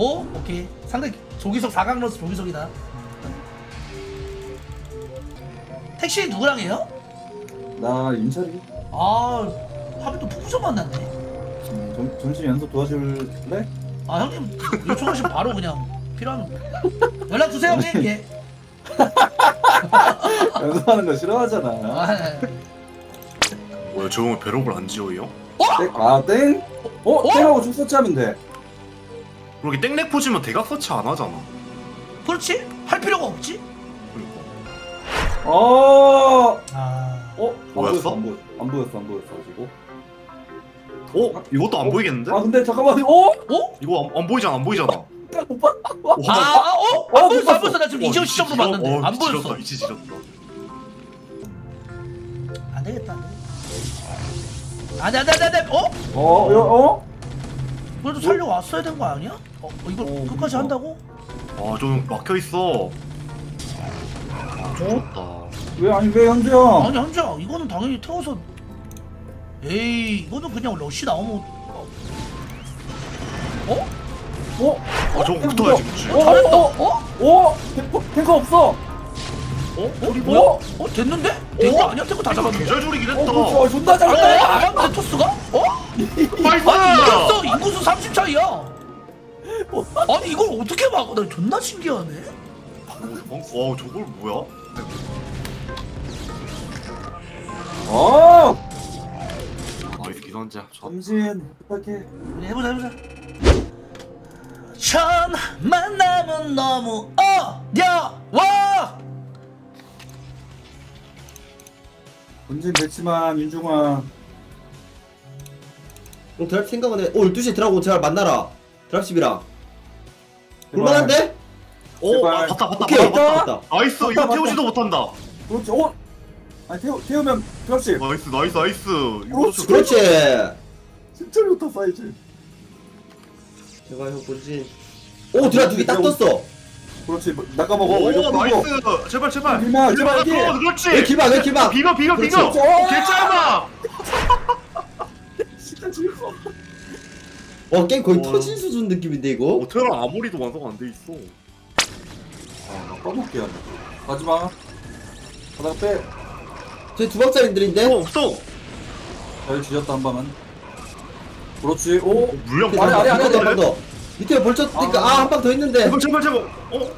고 오케이 상대 조기석 4강 러스 조기석이다 택시 누구랑 해요? 나 윤철이. 아 하빈 또 푸푸점 만났네 음, 점, 점심 연습 도와줄래? 아 형님 요청하시면 바로 그냥 필요하면 연락 주세요 형님 예. 연습하는 거 싫어하잖아. 아, 예. 뭐야 저 형은 배럭을 안 지어요? 땡, 아 땡? 어? 어? 땡하고 돼. 그렇게 땡렉 포지면 대각 서치 안 하잖아 그렇지 할 필요가 없지 그러니까 어. 아 어? 안 뭐였어? 보였어, 안 보였어. 안 보였어, 안 보였어 가지고. 어? 이것도 안 보이겠는데? 아 근데 잠깐만. 어? 어? 이거 안, 안 보이잖아 안 보이잖아 오빠. 어, 아, 아, 어? 어, 안 보였어, 안못 보였어. 나 지금 이전 시점으로 봤는데. 안 보였어. 지렸다 이치 지렸다 안 되겠다. 안 돼, 안 돼, 안 돼, 안 돼. 어? 어? 여, 어? 그래도 살려 왔어야 된 거 아니야? 어, 어, 이걸 어, 끝까지 그러니까. 한다고? 아좀 막혀있어 아 좋다 왜 아니 왜 현주야? 아니, 현주야, 이거는 당연히 태워서. 에이, 이거는 그냥 러쉬 나오면. 어? 어? 어? 아 저거 붙어야지 그치? 어? 잘했다. 어? 어? 어? 탱커, 탱커 없어. 어? 어? 뭐야? 어? 됐는데? 된거 아니야? 태고 다 잡았는데? 개잘 조리긴 어, 했다 그렇지. 어, 존나 아, 잘해. 알았는데 토스가? 어? 나이스! 아니, 이겼어! 인구수 30 차이야! 아니, 이걸 어떻게 막아? 나 존나 신기하네. 어? 와 저걸 뭐야? 어. 나이스 기선제 점심 부탁해. 우리 해보자 해보자 첫 만남은 너무 어려워 본진 됐지만 윤중아. 그럼 drop 생각은 해. 오 12시에 dragoon 제발 만나라. dropship이랑. 볼만한데? 오! 제발. 아, 봤다 봤다 오케이. 봤다 봤다. nice 봤다, 이거 봤다. 태우지도 못한다 그렇지. 어? 아니 태우 태우면 그렇지. nice nice nice 이거 그렇지. 그렇지. 진짜 좋다 사이즈. 제발 형 본진. 오 드랍 두개 딱 떴어. 그렇지. 낚아먹어. 오 이거 나이스 끄고. 제발 제발 길마, 제발 이게. 어, 그렇지 왜 기박 왜 기박? 비벼 비벼 그렇지. 비벼 어. 괜찮아 진짜 즐거워. 와 게임 거의 와. 터진 수준 느낌인데 이거. 어 테라 아무리도 완성 안 돼 있어 아, 까먹게 하네. 가지마. 바닥 빼. 저두 박자인들인데. 어 없어 잘 지졌다 한 방은. 그렇지. 오. 어, 물량 아니, 아니, 아니, 한번 아니. 더. 밑에 벌쳤으니까 아. 아한 방 더 있는데. 제발 제발 제발 어?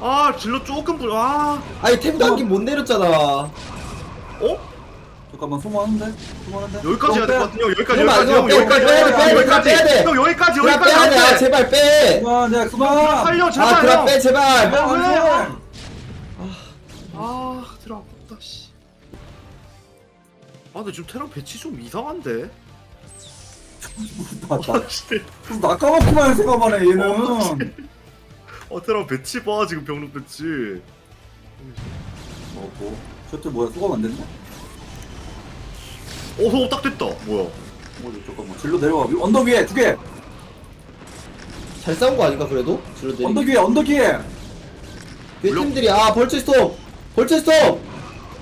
아 질러 조금 불.. 아 아니 탭도 한개못 내렸잖아. 어? 잠깐만 소모하는데. 소모하는데. 여기까지 해야 될 것 같은요 여기까지 여기까지 형 여기까지 빼야 돼, 빼야 돼, 여기까지 빼야 돼. 형 여기까지 드랍 여기까지 빼야 돼. 아, 안돼 제발 빼. 그만, 내가 그만. 살려 아 제발 드랍 형빼 제발. 아, 왜? 안 아. 아 테라 아깝다 씨. 아 근데 지금 테라 배치 좀 이상한데? 돼. 아 진짜 낚아먹기만 생각만 해 얘는. 어 테라 배치 봐 지금 병력 배치 어 뭐. 셔틀 뭐야 수감 안 됐나? 어 소금 딱 됐다 뭐야 뭐지 잠깐만. 질로 내려와. 위- 언덕 위에 두 개. 잘 싸운 거 아닌가 그래도? 질러들이. 언덕 위에 언덕 위에. 그 팀들이 아 벌처 스톱. 벌처 스톱.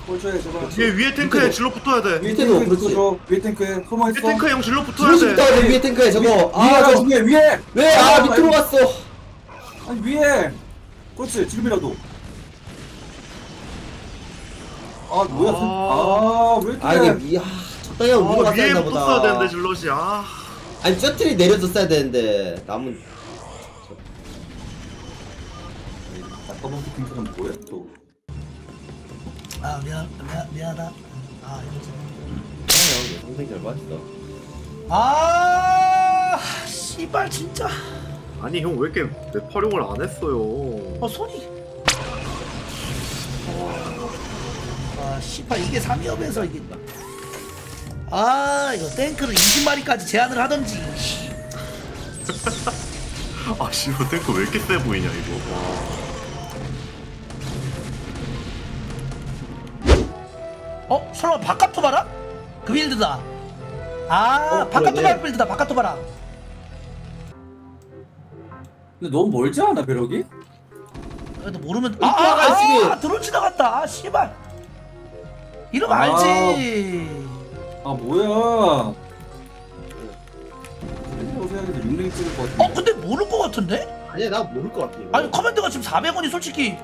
꼴초에 제발. 뒤에 위에 탱크에 밑에도. 질러 붙어야 돼 위에 밑에도 탱크 그렇지. 위에 탱크에 소모했어. 위에 탱크에 형 질러 붙어야 돼 붙어야 돼 위에 탱크에 저거. 위에 아가 저. 위에 위에. 왜? 아 밑으로 아니, 갔어. 아니 위에. 그렇지 지금이라도. 아 뭐야? 아. 아왜 이렇게? 아 이게 이- 아 적당히 하고 위로 아, 위에 했나 붙었어야 되는데. 질럿이 아 아니 셔틀이 내려줬어야 되는데 남은 탱크는 뭐야 또? 아 미안 미안 미안하다 아 이러지 아, 동생 잘 봤어. 아 씨발 진짜 아니 형 왜 이렇게 맵 활용을 안 했어요 어 손이 아 씨발 이게 3위업에서 이게 아 이거 탱크를 20마리까지 제한을 하던지 아 씨발 탱크 왜 이렇게 세 보이냐 이거 와. 어? 설마 바깥토 바라? 그 빌드다 아 어, 바깥토 그러네. 바라 빌드다 바깥토 바라 근데 너무 멀지 않아 벼락이? 그래도 모르면 아, 아, 아, 지금. 아 드론 지나갔다 아 씨발 이러면 아. 알지 아 뭐야? 오세야겠다 6랭 찍을 것 같은데. 어 근데 모를 것 같은데? 아니야 나 모를 것 같아 이거. 아니 커맨드가 지금 400원이 솔직히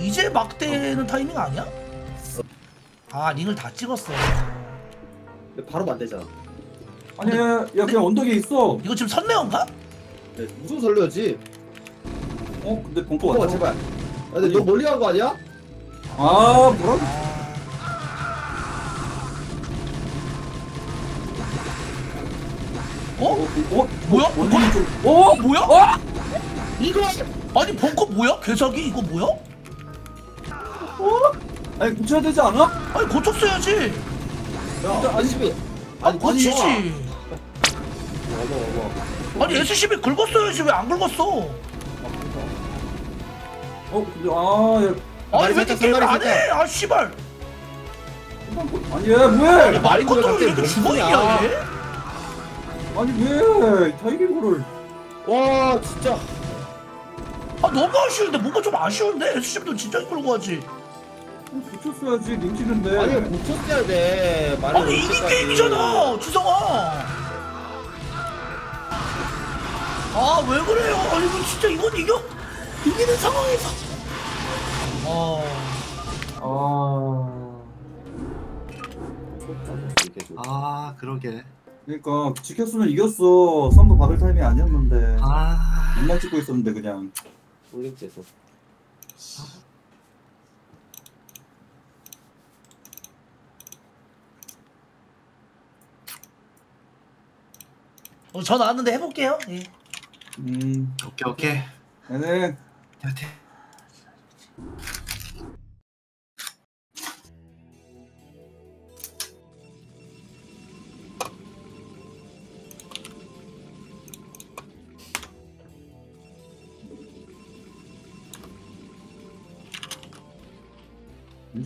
이제 막 되는 타이밍 아니야? 아 링을 다 찍었어 바로 만되잖아 아니 야, 야 그냥 언덕에 있어 이거 지금 선레어인가? 네, 무슨 설레지 어 근데 벙커 어 왔어 제발 야, 근데 너 멀리 간 거 아니야? 아 뭐라 어? 어? 어? 뭐야? 어? 뭐야? 어? 이거 아니 벙커 뭐야? 개사기 이거 뭐야? 어? 아니 고쳐야 되지 않아? 아니 고쳤어야지 야 SCB 아 고치지 와봐 와봐 아니 SCB 긁었어야지 왜 안 긁었어 어 근데 아 야 아니 마리 왜 게임을 마리 안해 아 씨발 아니 얘 뭐해 마리 컨트롤 컨트롤 이렇게 주먹이야. 얘? 아니 왜다 이긴 거를. 와 진짜. 아 너무 아쉬운데. 뭔가 좀 아쉬운데? SCB도 진짜 끌고 가지. 고쳤어야지 링치는데. 아니 고쳤어야 돼. 말을 아니 이긴 게임이잖아! 지성아! 아 왜 그래요? 아니 이거 진짜 이건 이겨? 이기는 상황에서. 아. 아. 아 그러게 그러니까 지켰으면 이겼어. 선거 받을 타임이 아니었는데. 아. 눈만 찍고 있었는데 그냥. 올림픽에서. 어, 저 나왔는데 해볼게요. 예. 음. 오케이 오케이. 얘네. 여태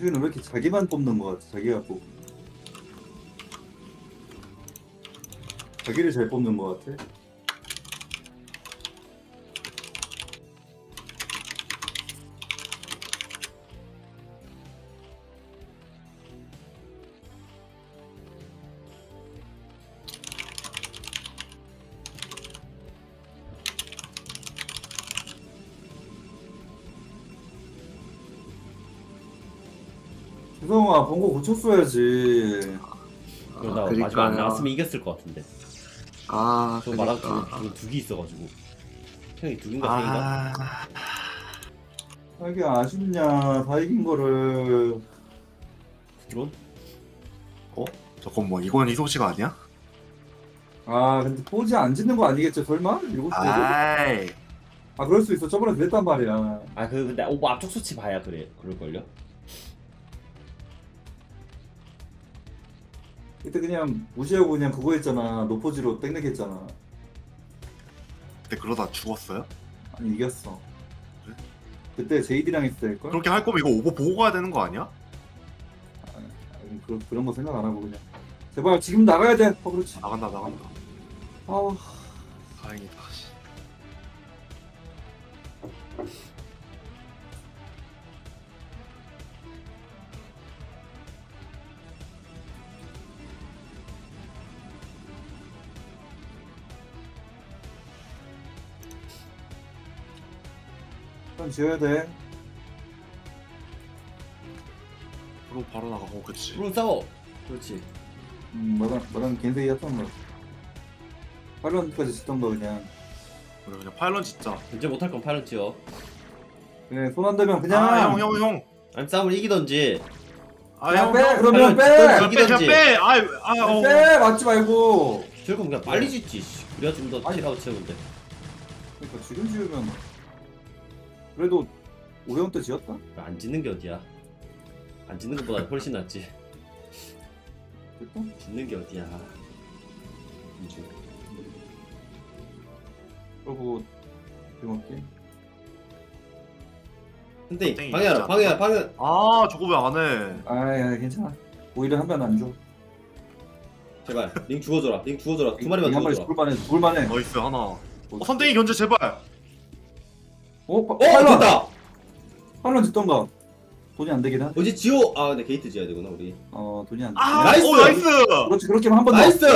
민중이는 왜 이렇게 자기만 뽑는 거 같아? 자기가 뽑 자기를 잘 뽑는 거 같아 죄송아 번거 고쳤어야지 그러다 아, 마지막 안. 나왔으면 이겼을 것 같은데. 아 저 말한 그러니까 두, 두기 있어가지고. 형이 두 개인가 세 개인가? 아 아, 이게 아쉽냐 다 이긴 거를 드론? 저건 뭐 이건 이소식 아니야? 아 근데 포즈 안 짓는 거 아니겠죠 설마? 일곱 시 아이 아 그럴 수 있어 저번에 그랬단 말이야 아, 그, 근데 오버 앞쪽 수치 봐야 그래. 그럴걸요? 그때 그냥 무시하고 그냥 그거 했잖아 노포지로 땡땡 했잖아 근데 그러다 죽었어요? 아니 이겼어 그래? 그때 제이디랑 했을 걸? 그렇게 할 거면 이거 오버 보고 가야 되는 거 아니야? 그, 그런 거 생각 안 하고 그냥 제발 지금 나가야 돼. 어 그렇지. 나간다 나간다 아우 다행이다 씨. 한 지어야 돼. 바로 바로 나가고 그치 드론 싸워! 그렇지. 음 마당 마당 겐세이 했던 거. 8년까지 짓던 거 그냥. 그래 그냥 파일런 진짜 견제 못할 건 파일럿 지어. 그냥 손안 대면 그냥. 아 형 형 형 아니, 싸움을 이기던지. 그냥 아형 빼. 그러면 빨리 빼. 그냥 빼 그냥 이기던지. 빼 아이 아 어. 빼. 맞지 말고. 거면 그냥 빨리 짓지. 씨. 그래야 좀 더 아니. 킬아웃 채우는데. 그러니까 지금 지으면 그래도 5년 때 지었다. 안 짓는 게 어디야? 안 짓는 것보다 훨씬 낫지. 됐다. 짓는 게 어디야. 민주. 그리고 김학기. 근데 땡이 방해하라, 진짜. 방해하라, 방해. 아 저거 왜 안 해 아야 괜찮아. 오히려 한 번 안 줘. 제발 링 죽어줘라. 링 죽어줘라. 두 마리만 한 마리 죽어줘라. 죽을만해. 죽을만해. 나이스 하나 어 선땡이 견제 제발 어? 파- 어, 팔런! 됐다. 팔런 짓던가. 돈이 안 되긴 하. 어제 지호. 아, 근데 게이트 지어야 되구나 우리. 어 돈이 안 돼. 아 나이스! 오 나이스 그렇지 그렇게 하면 한 번 더. 나이스.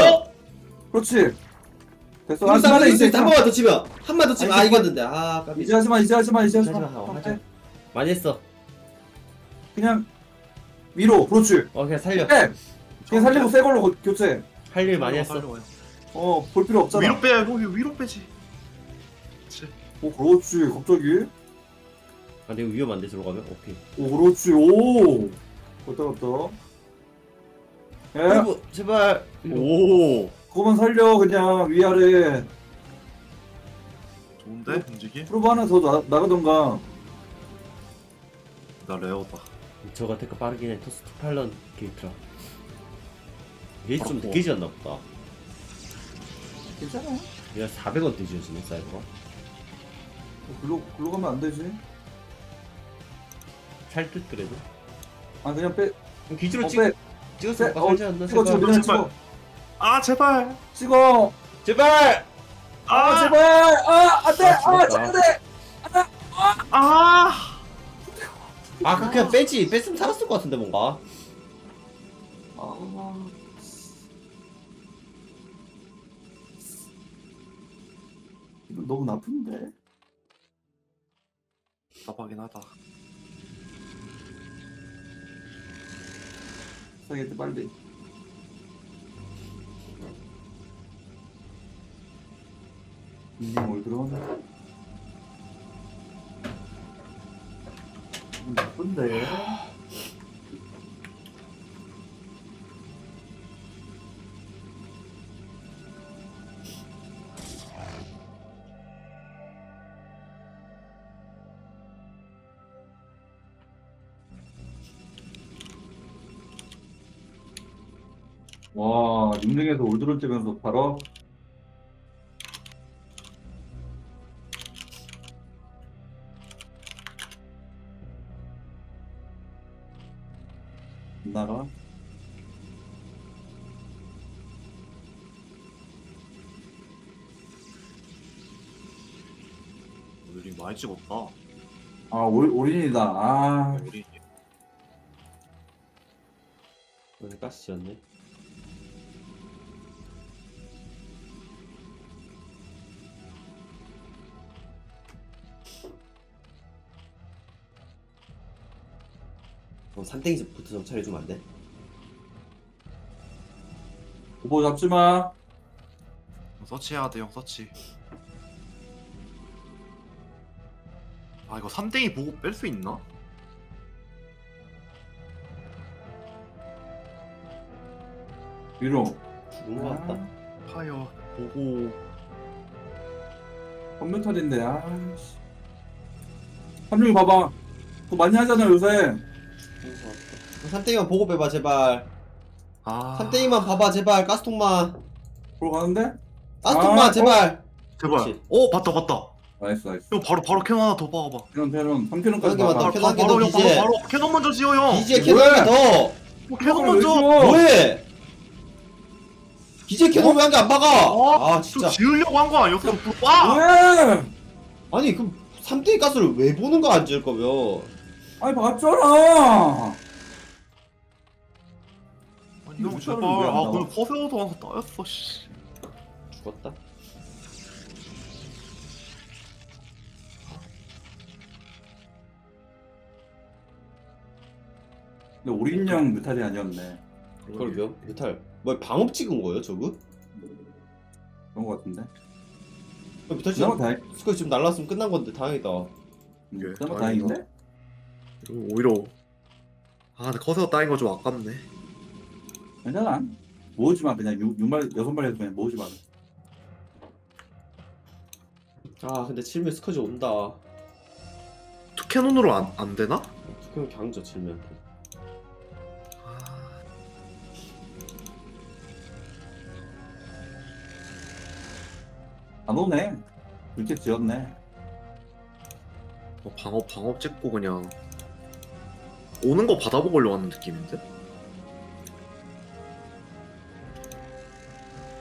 그렇지. 됐어 이거 아, 싸움 이제 있어 한 번만 더 치면 한 번 더 치면 아 이겼는데 아 깜짝이야 이제 하지마 이제 하지마 이제 하지마 하지마, 어. 많이 했어 그냥 위로 그렇지 어 그냥 살려 빼 그냥 살리고 새 걸로 고- 교체 할 일 많이 했어. 어 볼 필요 없잖아 위로 빼 형이 위로 빼지 그치 오 그렇지. 갑자기? 아 근데 이거 위험한데 들어가면? 오케이. 오 그렇지. 오! 왔다 갔다. 예? 그리고 제발. 오. 그거만 살려 그냥 위아래. 좋은데 움직이 프로브 하나 더 나, 나가던가. 나 레어다 저가 테크 빠르긴 해. 토스 투팔런 게이트라. 게이트 좀 바로 늦게 지었나 보다. 괜찮아 얘가 400원대 지어지네 사이버가 글로 글로 가면 안 되지? 살듯 그래도 아 그냥 빼. 그럼 기지로 어, 찍, 빼. 찍었으면 빼. 않나 찍어 찍어 그냥. 찍어 아 제발. 찍어. 제발! 아. 제발. 아 안 돼. 아, 아 죽었다. 안 돼. 아. 아그 그냥 빼지. 뺐으면 살았을 것 같은데 뭔가. 아. 이거 너무 나쁜데 답하긴 하다. 사겠다 빨리. 인형 얼굴은? 이거 나쁜데 와, 6링에서 올드론 뜨면서 바로 나가 오늘이 많이 찍었다. 아, 올, 올인이다. 아, 우리 오늘 가스 지었네 산땡이부터 좀 차려주면 안 돼? 오버 잡지 마. 서치해야 돼형 서치 아 이거 3땡이 보고 뺄 수 있나? 위로. 죽은 것 같다 파이어 보고 컴퓨터인데, 아, 씨. 한중이 봐봐. 그거 많이 하잖아, 요새. 산땡이만 보고 빼봐 제발. 아. 산땡이만 봐봐 제발. 가스통만. 보러 가는데? 가스통만 아, 제발. 제발. 그렇지. 오 봤다 봤다. 나이스, 나이스. 형 바로 바로 캐논 하나 더 봐봐. 캐논, 캐논. 3캐논까지 여기만 나가. 더 캐논 바로 바로 형. 바로 바로. cannon 먼저 지어 형 기지에 왜? cannon이 더. 어, cannon 왜 먼저. 지워? 뭐해? 기지에 cannon 왜 한 개 안 박아? 아좀 진짜. 지으려고 한 거 아니었어 와 왜? 아니 그럼 3대 가스를 왜 보는 거안 지을 거면 아니, 봤잖아. 아니, 형 이거 제발 아? 그럼 corsair도 하나 따였어 씨 죽었다 근데 올인형 mutal이 아니었네. 그러게요 mutal 뭐 방업 찍은 거예요 저거? 그런 거 같은데. 그나마 지금 다행, scourge 지금 날랐으면 끝난 건데 다행이다 이게 그나마 다행이다. 다행인데? 이거 오히려 아 근데 corsair 따인 거 좀 아깝네 괜찮아. 모으지 마, 그냥 6, 6말, 6마리에서 그냥 모으지 마. 아 근데 칠면 scourge 온다 투 캐논으로 안, 안 되나? 투표는 강조 칠면 안 오네. 이렇게 지었네. 어, 방업 방업 찍고 그냥 오는 거 받아보려고 하는 느낌인데?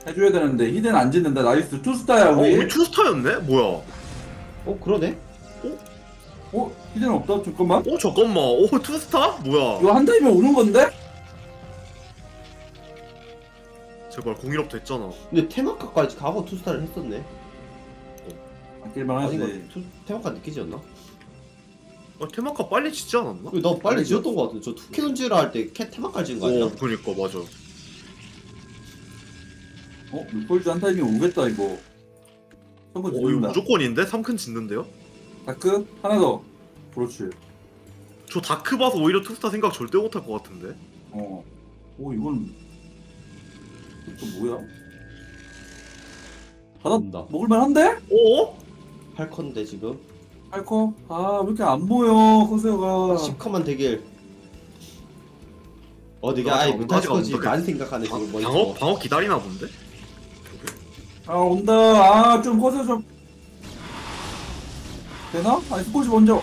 해줘야 되는데 히든 안 짓는다. 나이스 투스타야 어 우리. 우리 투스타였네? 뭐야? 어 그러네? 어 히든 없다. 잠깐만. 어 잠깐만 오 투스타? 뭐야? 이거 한 타임에 오는 건데? 제발 공일업 됐잖아. 근데 테마카까지 가고 투스타를 했었네 아낄만 아니 이거 하지 투, 테마카 느끼지 않나? 아, 테마카 빨리 짓지 않았나? 나 빨리. 지었던 거 같은데 저 투캐논 지으라 할때 테마카 지은 거 아니야? 오, 그니까 맞아. 어? 폴즈 한 타이밍 오겠다 이거 한번 오, 이거 짓는다 무조건인데? 3큰 짓는데요? 다크? 하나 더 그렇지 저 다크 봐서 오히려 투스타 생각 절대 못할 것 같은데? 어. 오 이건 또 뭐야? 받아 온다. 먹을만한데? 어? 팔컨데 지금 알코? 아왜 이렇게 안 모여 커세어가 시커먼 대길 어 되게 아직 아예 안- 못할 거지. 많이 생각하네 지금 방, 머릿속. 방어, 방어 기다리나 본데? 아 온다 아좀 커세어 좀 되나? 아니 스포츠 먼저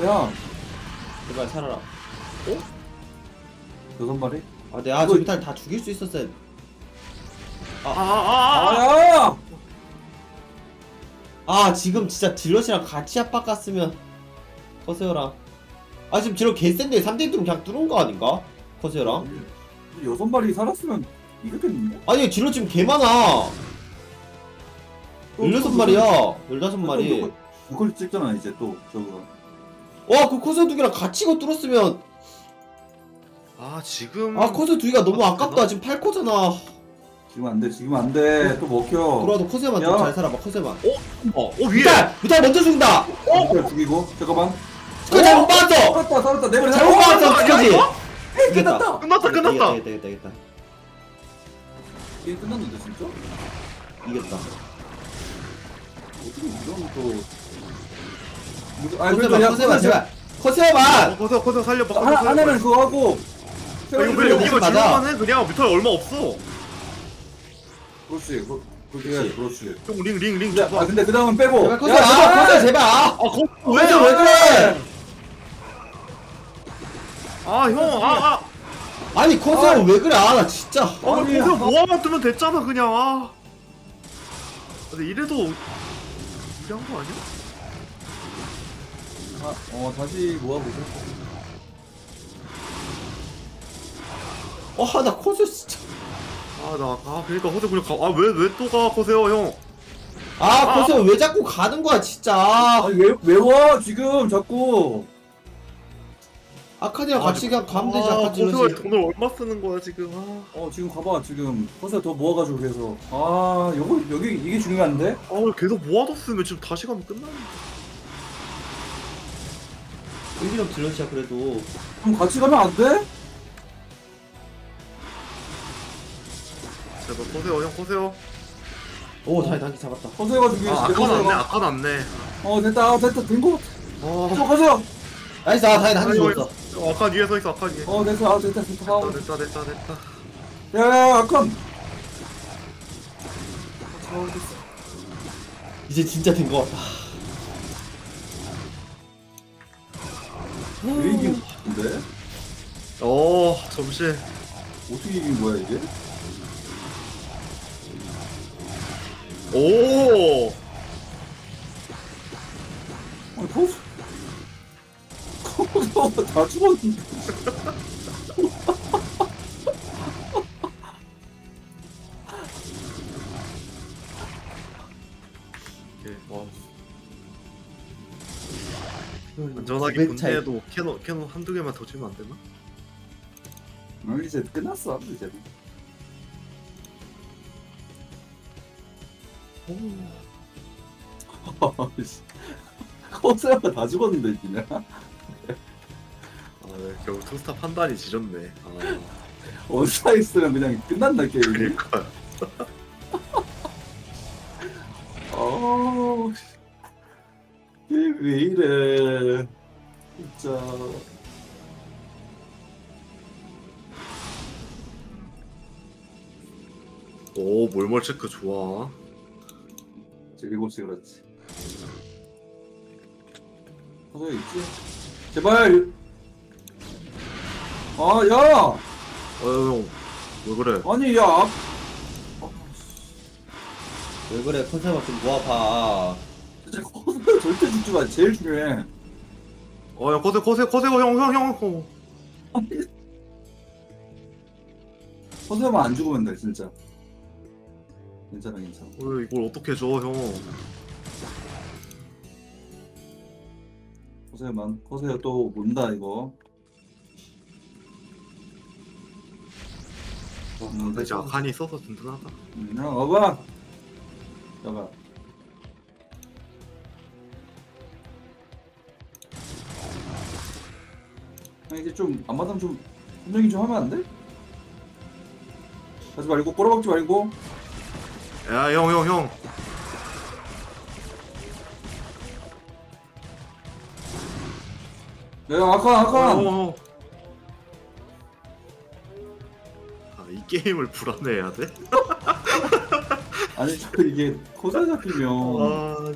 얘야 제발 살아라 여섯 마리? 아 내가 이거- 저기 딸다 죽일 수 있었어 아, 아, 아, 아! 아야! 아 지금 진짜 딜럿이랑 같이 압박 갔으면 corsair랑. 아 지금 zealot 개센데 3대1 그냥 뚫은 거 아닌가? corsair랑. 여섯 마리 살았으면 이겼겠는데? 아니 딜럿 지금 개 많아. 16마리야. 15마리. 이걸 찍잖아 이제 또 저거. 와그 corsair 두 개랑 같이 이거 뚫었으면. 아, 지금. 아 corsair 두 개가 너무 아, 아깝다. 지금 8코잖아 지금 안 돼 지금 안 돼 또 먹혀 돌아와도 corsair만 야. 좀잘 살아봐 corsair만 어, 어, 위에! mutal! mutal 먼저 죽는다! 어? 죽이고 잠깐만 scourge 잘못 빠졌어! 살았다 살았다 내 머리 잘못 살았다 빠졌어 scourge! 에이 끝났다 끝났다, 끝났다! 이겼다 이겼다 이겼다 게임 끝났는데 진짜? 이겼다 어떻게 이런 또아 corsair만 그래도 야 corsair만 corsair 제발 corsair만! 어, 거기서, 거기서 살려봐. 하나 하나는. 그거 하고 아, 이거 그래, 이거 여기가 맞아. zealot만 해. 그냥 mutal 얼마 없어. 그렇지 그- 해야지 그렇지 형, ling, ling, ling. 근데, 아 근데 그 다음은 빼고 제발 corsair 아 corsair 제발 아! 아, 거, 왜? corsair 왜 그래! 아, 형, 아, 아. 아니 corsair 왜 그래 아 나 진짜 아, 나 아니, 거기서 모아만 뜨면 됐잖아, 그냥. 아. 근데 이래도 이런 거 아니야? 아, 어 다시 모아보자 어나 커세어 진짜 아, 나, 아, 그러니까 허세 그냥 가. 아, 왜, 왜 또 가, 거세요, 형? 아 커세어 왜 자꾸 가는 거야 진짜 아, 아니 왜, 왜와 지금 자꾸 아카디랑 아, 같이 그냥 가면 되지 아, 아까 거세요 딜럿이 돈을 얼마 쓰는 거야, 지금. 아, 어 지금 가봐 지금 허세 더 모아가지고 그래서 아 요거 여기 이게 중요한데 아, 왜 계속 모아뒀으면 지금 다시 가면 끝나는데. 1기업 딜럿이야 그래도 그럼 같이 가면 안 돼? 제발, 거세요, 형, 거세요. 오 다시 단기 잡았다 허세가 중요해 아, 아까 났네, 아까 났네. 어 됐다 아, 됐다 된거 아, 저 가세요 나이스 아 다시 단기 아이고, 죽었어 어, 아까 위에 서 있어, 아까 위에. 어 됐어 아 됐다 됐다 아, 됐다, 됐다, 됐다. 야야야 아칸 이제 진짜 된거 같다 왜 이긴 건데? 어, 잠시. 어떻게 이긴 거야 이게? 오! 아니 허세 허세가 다 죽었는데 예, 와. 안전하게 900 차이. 분해해도 cannon, cannon 한두 개만 더 주면 안 되나? 아 이제 끝났어 이제 허세가 다 죽었는데 그냥 아, 네, 결국 two star 판단이 지졌네. 아, 원사이스는 그냥 끝난다 게임이 그러니까. 어... 이게 왜 이래 진짜 오, 몰몰 체크 좋아. 저 일곱 시 그렇지. 허세 있지? 제발! 아 야! 어, 형, 왜 그래? 아니 야! 앞- 왜 그래? 컨셉만 좀 모아봐. 진짜 절대 죽지 마 제일 중요해. 어, 야, 거세, 거세, 거세, 형, 형, 형, 허세만 안 죽으면 돼 진짜 괜찮아 괜찮아 어, 이걸 어떻게 줘 형? 허세만 허세 또 문다 이거 음, 이제 아칸이 있어서 든든하다. 음, 형 와봐 와봐 형 이제 좀 앞마당 좀 분명히 좀 하면 안 돼? 하지 말고 꼬라박지 말고 야 형 형 형. 야 아칸 아칸 어, 어. 아 이 게임을 불안해해야 돼? 아니 저 이게 코사 잡히면 아,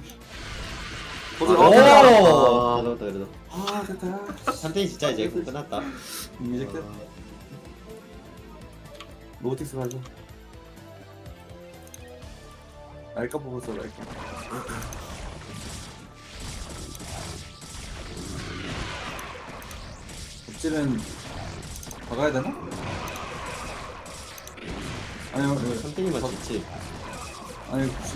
코사 오! 아, 아. 그래도 그래도. 아 됐다 3대 진짜 이제 끝났다. 음, 이제 끝 로보틱스 가자 날까 뽑았어 날까 껍질은 박아야 되나? 아니요 네. 3대님만 좋지. 아니 혹시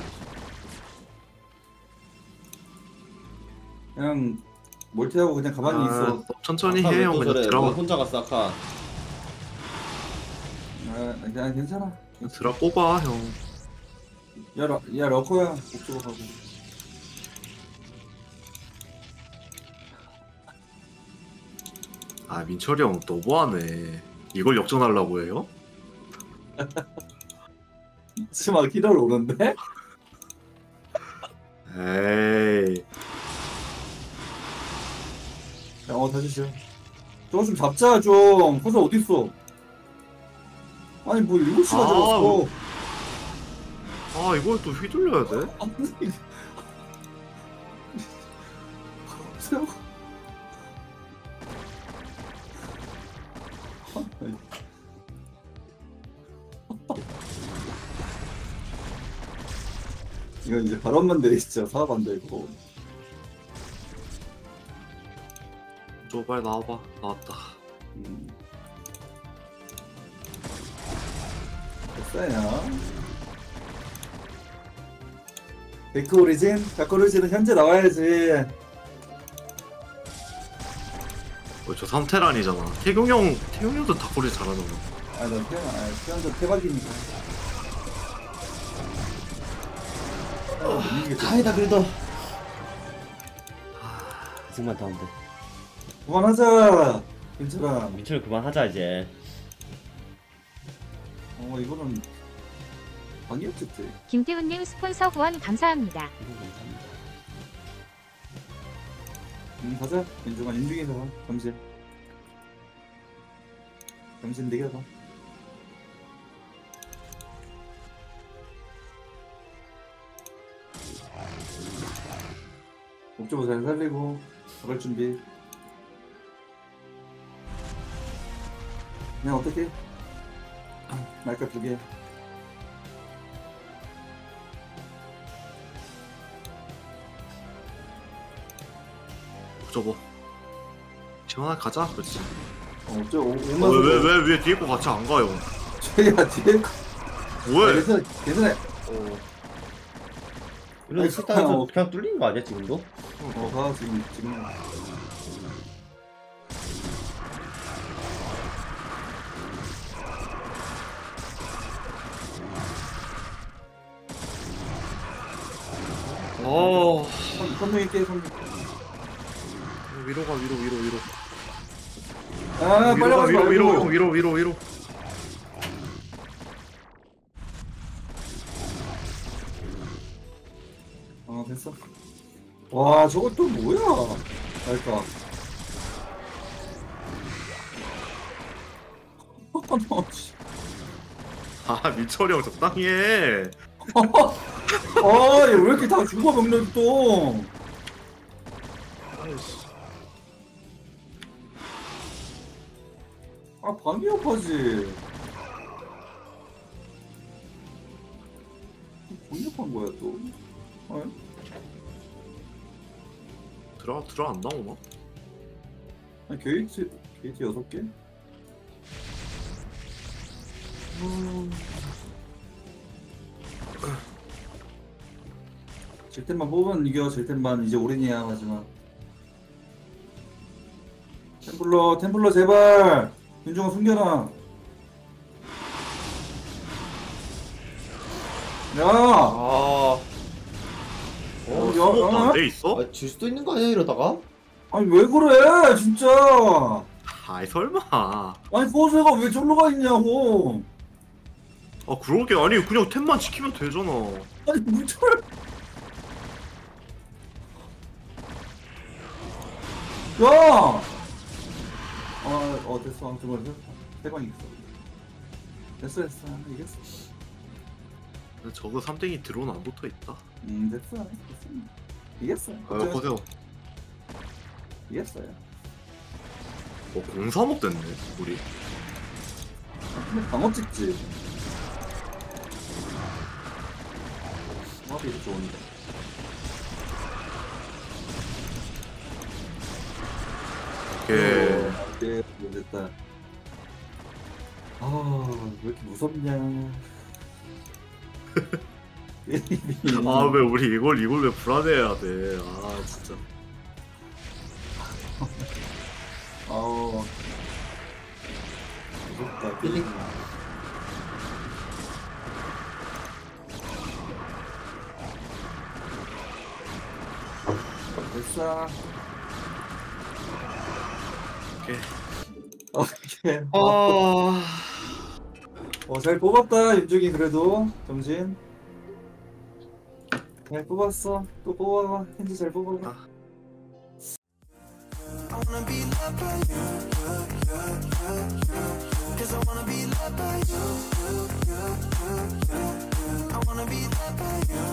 그냥 멀티하고 그냥 가만히 있어 아, 천천히 아까 해 형 왜 또 그냥 저래? 드라 왜 혼자 갔어 아까. 아 그냥 괜찮아 드라 꼽아 형. 야, 러, 야 러커야 목적어 가고 아 민철이 형 너무하네. 이걸 역전하려고 해요? 치마 기다려 오는데? 에이. 야, 어 다시 시작 저거 좀 잡자 좀 허사 어딨어 아니 뭐 일곱 시간 아, 잡았어 아 이걸 또 휘둘려야 돼? 아니 허사 아니. 이건 이제 발언만 돼 진짜 사업 안 되고 저 빨리 나와봐. 나왔다. 음. 됐어요. 데크 오리진? 데크 오리진은 현재 나와야지. 어, 저 삼테란이잖아. 태경 형, 태경 형도 닭꼬리 잘하잖아. 아, 나 태양, 아, 태양전 태박이니까. 아. 다행이다 그래도. 더 하면 돼. 그만하자. 괜찮아. 민철 그만하자 이제. 어, 이거는 방이었겠지. 김태훈님 스폰서 후원 감사합니다. 음, 가자. 민중아, 인중에서 봐. 잠시. 잠시 내게 봐. 목적어 잘 살리고, 나갈 준비. 그냥 어떻게? 말까 두 개. 저거. 시원하게 가자. 그렇지. 어, 어쩌, 오, 어, 오만 왜, 왜, 왜, 왜 뒤에 거 같이 안 가요? 야, 뒤에. 거- 뭐해? 괜찮아, 괜찮아. 어, 이런 아니, 식당에서 그냥- 그냥 뚫린 거 아니야 지금도? 어, 가, 지금, 지금. 어, 선- 선명히 선 위로 가, 위로, 위로, 위로. 아, 빨리 위로 가, 가지 위로, 위로. 형, 위로, 위로, 위로. 아, 됐어. 와, 저거 또 뭐야? 알까. 아, 민철이 형 적당히 해. 아, 얘 왜 이렇게 다 죽어, 병력이 또. 아, 방위협하지. 방위협한 거야, 또. 어? 들어, 들어 안 나오나? 아니, 게이트, 게이트 여섯 개? 질템만 뽑으면 이겨 질템만 이제 올인이야 마지막 templar templar 제발 윤종아 숨겨라. 야! 아, 어, 수업도 야, 안돼 있어? 아, 질 수도 있는 거 아니야 이러다가? 아니 왜 그래 진짜? 아이 설마. 아 아니 포세가 왜 절로 가 있냐고. 그러게. 아니 그냥 템만 지키면 되잖아. 아니 물철 야! 어, 어 됐어. 말이야 세방 이겼어. 됐어 됐어. 이겼어. 근데 저거 3땡이 드론 안 붙어 있다. 음 됐어. 됐어. 이겼어. 아유 거세요. 이겼어요. 어035 됐네 우리. 아, 근데 방어 찍지. 방어이 좋은데. 오케이 오케이 됐다. 아 왜 이렇게 무섭냐. 아 왜 우리 이걸 이걸 왜 불안해야 돼 아 진짜. 아우. 무섭다 필링. 됐어 오케이 오케이 아 어잘 뽑았다 윤중이 그래도 정신 잘 뽑았어 또 뽑아봐 핸즈 잘 뽑아봐 I wanna be loved by you, you, you, you, you. Cause I wanna be loved by you, you, you, you, you, you. I wanna be loved by you,